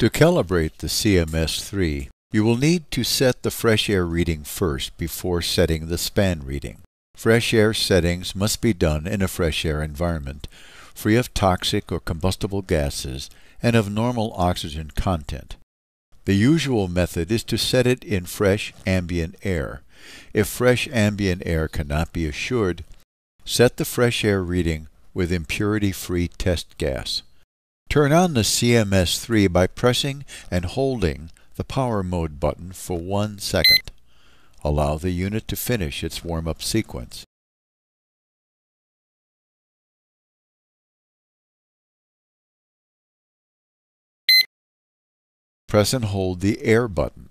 To calibrate the CMS3, you will need to set the fresh air reading first before setting the span reading. Fresh air settings must be done in a fresh air environment, free of toxic or combustible gases and of normal oxygen content. The usual method is to set it in fresh ambient air. If fresh ambient air cannot be assured, set the fresh air reading with impurity-free test gas. Turn on the CMS3 by pressing and holding the power mode button for one second. Allow the unit to finish its warm-up sequence. Press and hold the air button.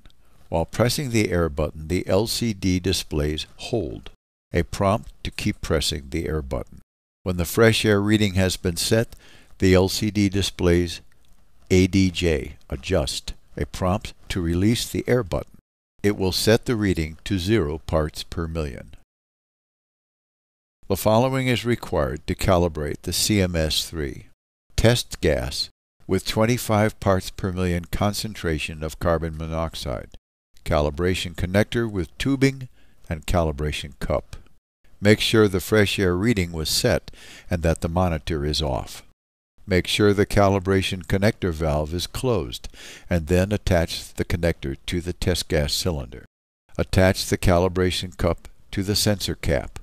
While pressing the air button, the LCD displays hold, a prompt to keep pressing the air button. When the fresh air reading has been set, the LCD displays ADJ, adjust, a prompt to release the air button. It will set the reading to 0 parts per million. The following is required to calibrate the CMS-3. Test gas with 25 parts per million concentration of carbon monoxide. Calibration connector with tubing and calibration cup. Make sure the fresh air reading was set and that the monitor is off. Make sure the calibration connector valve is closed and then attach the connector to the test gas cylinder. Attach the calibration cup to the sensor cap.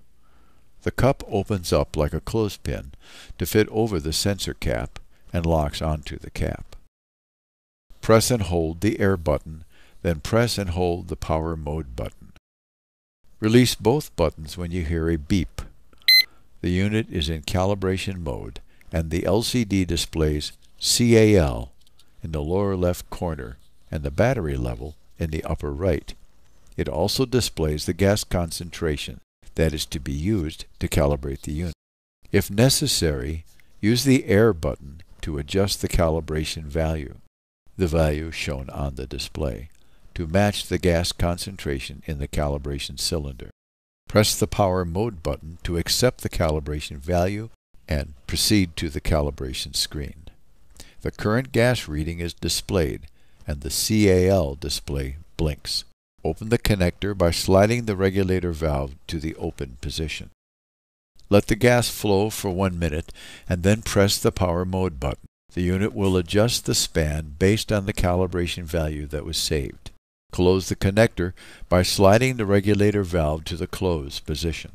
The cup opens up like a clothespin to fit over the sensor cap and locks onto the cap. Press and hold the air button, then press and hold the power mode button. Release both buttons when you hear a beep. The unit is in calibration mode and the LCD displays CAL in the lower left corner and the battery level in the upper right. It also displays the gas concentration that is to be used to calibrate the unit. If necessary, use the air button to adjust the calibration value, the value shown on the display, to match the gas concentration in the calibration cylinder. Press the power mode button to accept the calibration value and proceed to the calibration screen. The current gas reading is displayed and the CAL display blinks. Open the connector by sliding the regulator valve to the open position. Let the gas flow for one minute and then press the power mode button. The unit will adjust the span based on the calibration value that was saved. Close the connector by sliding the regulator valve to the close position.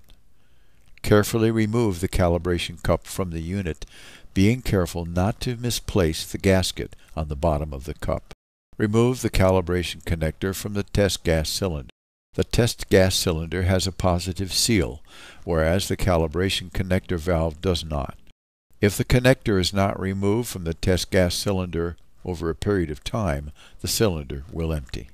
Carefully remove the calibration cup from the unit, being careful not to misplace the gasket on the bottom of the cup. Remove the calibration connector from the test gas cylinder. The test gas cylinder has a positive seal, whereas the calibration connector valve does not. If the connector is not removed from the test gas cylinder over a period of time, the cylinder will empty.